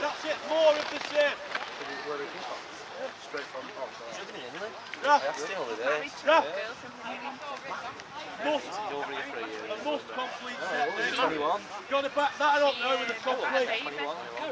That's it, more of the same. Oh, sorry. Yeah, yeah. Most, complete Oh, set. he's 21. Got to back that up now with the complete. 21. Following with it.